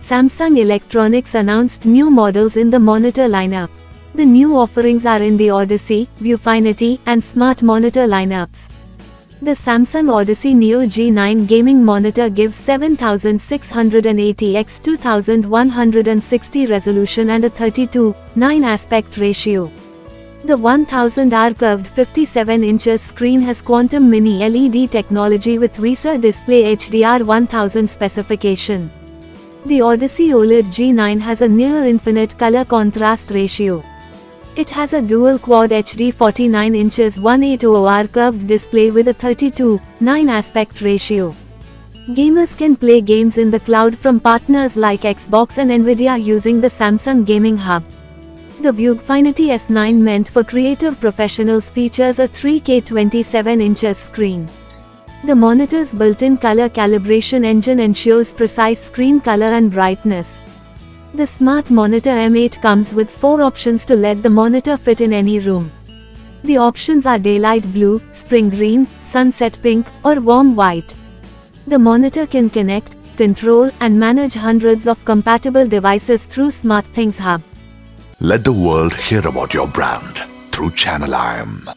Samsung Electronics announced new models in the monitor lineup. The new offerings are in the Odyssey, Viewfinity, and Smart Monitor lineups. The Samsung Odyssey Neo G9 gaming monitor gives 7680 x 2160 resolution and a 32:9 aspect ratio. The 1000R curved 57 inches screen has quantum mini LED technology with VESA display HDR 1000 specification. The Odyssey OLED G9 has a near infinite color contrast ratio. It has a dual quad HD 49 inches 180R curved display with a 32:9 aspect ratio. Gamers can play games in the cloud from partners like Xbox and Nvidia using the Samsung Gaming Hub. The Viewfinity S9 meant for creative professionals features a 3K 27 inches screen. The monitor's built-in color calibration engine ensures precise screen color and brightness. The Smart Monitor M8 comes with four options to let the monitor fit in any room. The options are daylight blue, spring green, sunset pink, or warm white. The monitor can connect, control, and manage hundreds of compatible devices through SmartThings Hub. Let the world hear about your brand through Channel IAM.